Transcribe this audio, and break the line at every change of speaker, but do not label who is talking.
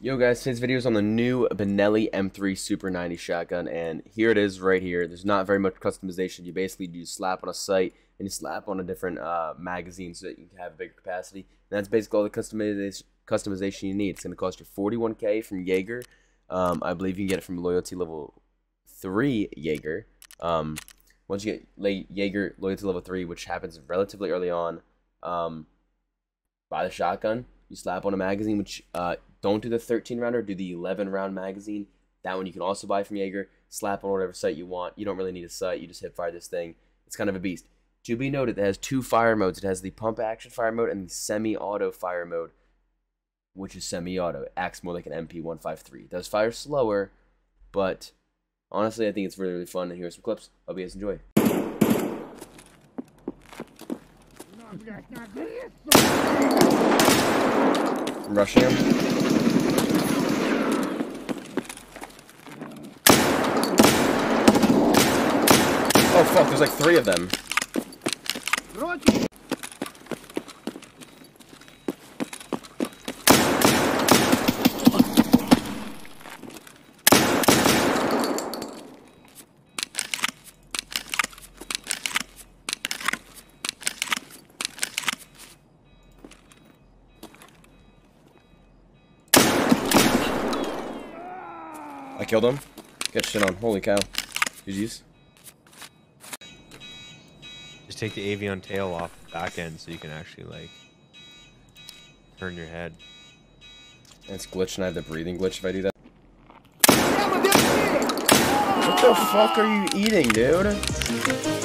Yo guys, today's video is on the new Benelli M3 Super 90 shotgun, and here it is right here. There's not very much customization. You basically do slap on a sight, and you slap on a different uh, magazine so that you can have a bigger capacity. And that's basically all the customization customization you need. It's going to cost you 41k from Jaeger. Um, I believe you can get it from loyalty level 3 Jaeger. Um, once you get Jaeger loyalty level 3, which happens relatively early on, um, buy the shotgun. You slap on a magazine, which uh, don't do the 13 rounder, do the 11 round magazine. That one you can also buy from Jaeger. Slap on whatever sight you want. You don't really need a sight. You just hit fire this thing. It's kind of a beast. To be noted, it has two fire modes. It has the pump action fire mode and the semi-auto fire mode, which is semi-auto. It acts more like an MP153. It does fire slower, but honestly, I think it's really, really fun. And here's some clips. Hope you guys enjoy. Rushing him. Oh fuck, there's like three of them. Killed him. Get shit on. Holy cow. GG's.
Just take the avion tail off the back end so you can actually like turn your head.
It's glitched and I have the breathing glitch if I do that. What the fuck are you eating, dude?